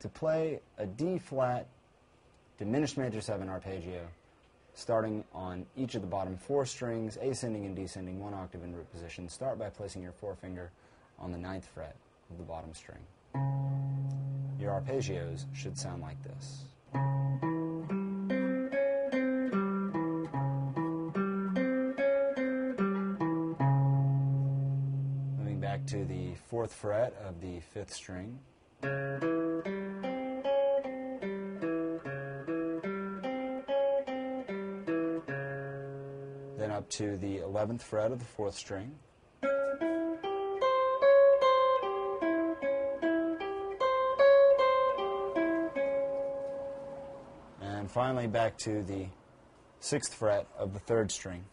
to play a D flat diminished major 7 arpeggio starting on each of the bottom four strings, ascending and descending one octave in root position, start by placing your forefinger on the ninth fret of the bottom string. Your arpeggios should sound like this. Moving back to the fourth fret of the fifth string. Then up to the 11th fret of the fourth string. And finally back to the sixth fret of the third string.